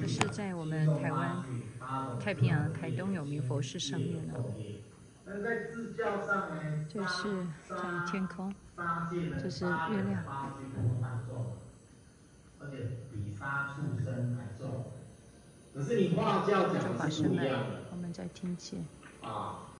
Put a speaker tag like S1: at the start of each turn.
S1: 这是在我们台湾太平洋台东有名佛寺上面
S2: 的。
S1: 这是在天空，这是月亮。
S2: 而且比杀畜生还重，可是你话教讲的是不一样的。
S1: 我们在听见。
S2: 啊。